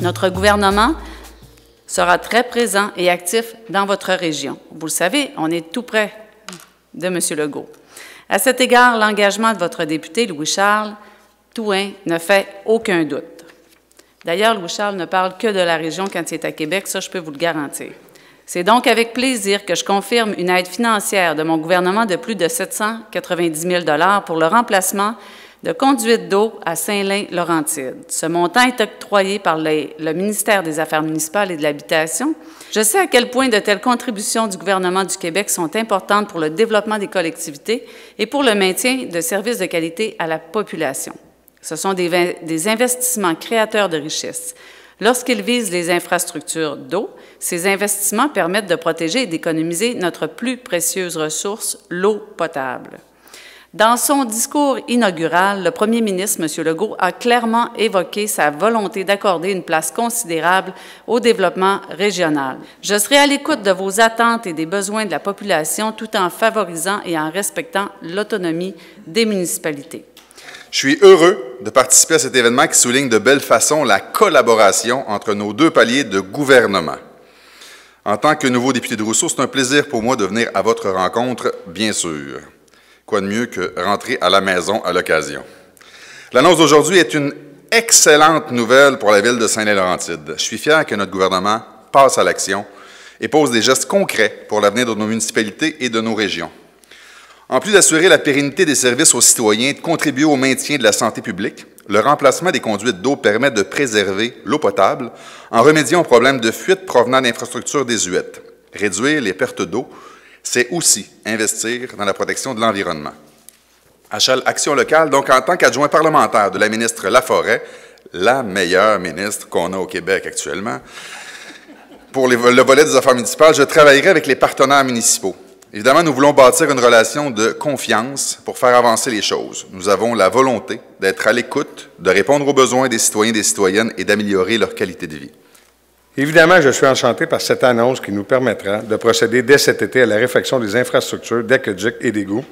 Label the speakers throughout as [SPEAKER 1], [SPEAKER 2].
[SPEAKER 1] Notre gouvernement sera très présent et actif dans votre région. Vous le savez, on est tout près de M. Legault. À cet égard, l'engagement de votre député, Louis-Charles Touin, ne fait aucun doute. D'ailleurs, Louis-Charles ne parle que de la région quand il est à Québec, ça je peux vous le garantir. C'est donc avec plaisir que je confirme une aide financière de mon gouvernement de plus de 790 000 pour le remplacement de conduite d'eau à Saint-Lin-Laurentide. Ce montant est octroyé par le ministère des Affaires municipales et de l'Habitation. Je sais à quel point de telles contributions du gouvernement du Québec sont importantes pour le développement des collectivités et pour le maintien de services de qualité à la population. Ce sont des, des investissements créateurs de richesses. Lorsqu'ils visent les infrastructures d'eau, ces investissements permettent de protéger et d'économiser notre plus précieuse ressource, l'eau potable. Dans son discours inaugural, le premier ministre, M. Legault, a clairement évoqué sa volonté d'accorder une place considérable au développement régional. Je serai à l'écoute de vos attentes et des besoins de la population tout en favorisant et en respectant l'autonomie des municipalités.
[SPEAKER 2] Je suis heureux de participer à cet événement qui souligne de belle façon la collaboration entre nos deux paliers de gouvernement. En tant que nouveau député de Rousseau, c'est un plaisir pour moi de venir à votre rencontre, bien sûr. Quoi de mieux que rentrer à la maison à l'occasion? L'annonce d'aujourd'hui est une excellente nouvelle pour la ville de Saint-Laurentide. Je suis fier que notre gouvernement passe à l'action et pose des gestes concrets pour l'avenir de nos municipalités et de nos régions. En plus d'assurer la pérennité des services aux citoyens et de contribuer au maintien de la santé publique, le remplacement des conduites d'eau permet de préserver l'eau potable en remédiant aux problèmes de fuite provenant d'infrastructures désuètes. Réduire les pertes d'eau c'est aussi investir dans la protection de l'environnement. À Action locale, donc en tant qu'adjoint parlementaire de la ministre Laforêt, la meilleure ministre qu'on a au Québec actuellement, pour le volet des affaires municipales, je travaillerai avec les partenaires municipaux. Évidemment, nous voulons bâtir une relation de confiance pour faire avancer les choses. Nous avons la volonté d'être à l'écoute, de répondre aux besoins des citoyens et des citoyennes et d'améliorer leur qualité de vie.
[SPEAKER 3] Évidemment, je suis enchanté par cette annonce qui nous permettra de procéder dès cet été à la réfection des infrastructures d'aqueduc et d'égouts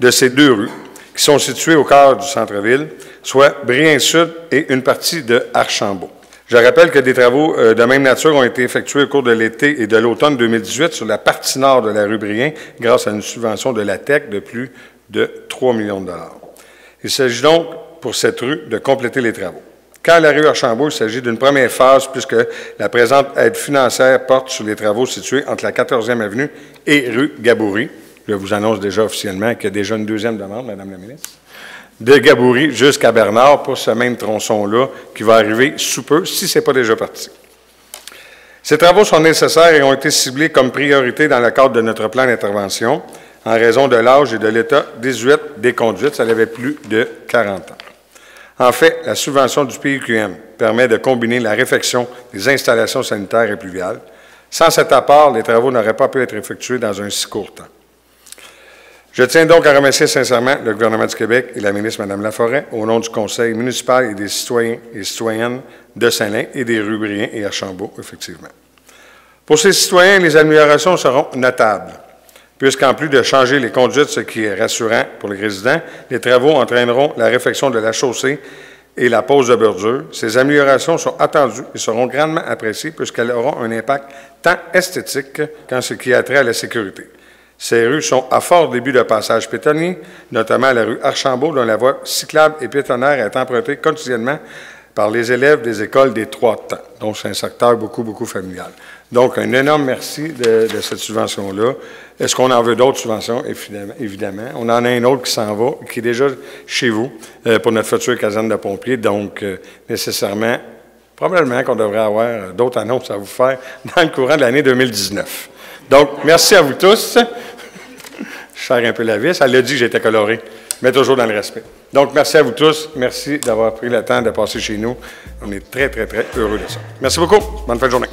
[SPEAKER 3] de ces deux rues qui sont situées au cœur du centre-ville, soit Brien-Sud et une partie de Archambault. Je rappelle que des travaux euh, de même nature ont été effectués au cours de l'été et de l'automne 2018 sur la partie nord de la rue Brien grâce à une subvention de la TEC de plus de 3 millions de dollars. Il s'agit donc pour cette rue de compléter les travaux. Quand la rue Archambault, il s'agit d'une première phase puisque la présente aide financière porte sur les travaux situés entre la 14e avenue et rue Gaboury. Je vous annonce déjà officiellement qu'il y a déjà une deuxième demande, Madame la ministre. De Gaboury jusqu'à Bernard pour ce même tronçon-là qui va arriver sous peu, si ce n'est pas déjà parti. Ces travaux sont nécessaires et ont été ciblés comme priorité dans le cadre de notre plan d'intervention en raison de l'âge et de l'état désuète des conduites. Ça avait plus de 40 ans. En fait, la subvention du PIQM permet de combiner la réfection des installations sanitaires et pluviales. Sans cet apport, les travaux n'auraient pas pu être effectués dans un si court temps. Je tiens donc à remercier sincèrement le gouvernement du Québec et la ministre Mme Laforêt au nom du Conseil municipal et des citoyens et citoyennes de Saint-Lin et des rues et Archambault, effectivement. Pour ces citoyens, les améliorations seront notables puisqu'en plus de changer les conduites, ce qui est rassurant pour les résidents, les travaux entraîneront la réfection de la chaussée et la pose de bordure. Ces améliorations sont attendues et seront grandement appréciées puisqu'elles auront un impact tant esthétique qu'en ce qui a trait à la sécurité. Ces rues sont à fort début de passage piétonnier, notamment la rue Archambault, dont la voie cyclable et piétonnaire est empruntée quotidiennement par les élèves des écoles des trois temps. Donc, c'est un secteur beaucoup, beaucoup familial. Donc, un énorme merci de, cette subvention-là. Est-ce qu'on en veut d'autres subventions? Évidemment. On en a un autre qui s'en va, qui est déjà chez vous euh, pour notre future caserne de pompiers. Donc, euh, nécessairement, probablement qu'on devrait avoir d'autres annonces à vous faire dans le courant de l'année 2019. Donc, merci à vous tous. Je serre un peu la vis. Elle l'a dit que j'étais coloré mais toujours dans le respect. Donc, merci à vous tous. Merci d'avoir pris le temps de passer chez nous. On est très, très, très heureux de ça. Merci beaucoup. Bonne fin de journée.